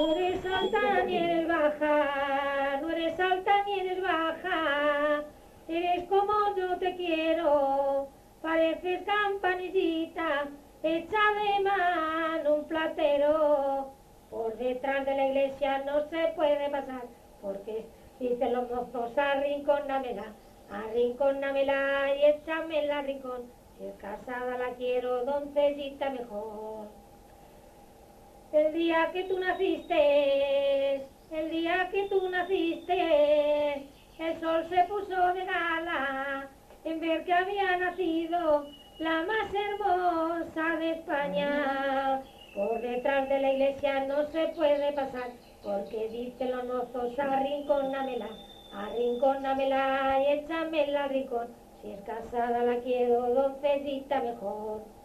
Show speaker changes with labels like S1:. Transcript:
S1: No eres alta ni eres baja, no eres alta ni eres baja, eres como yo te quiero, pareces campanillita, hecha de mano un platero. Por detrás de la iglesia no se puede pasar, porque dicen los mozos, arrinconamela, arrinconamela y échame la rincón. Si es casada la quiero, doncellita mejor. El día que tú naciste, el día que tú naciste, el sol se puso de gala en ver que había nacido la más hermosa de España. Por detrás de la iglesia no se puede pasar, porque dicen los mozos, arrinconamela, arrinconamela y échame la rincón. Si es casada la quiero, doncellita mejor.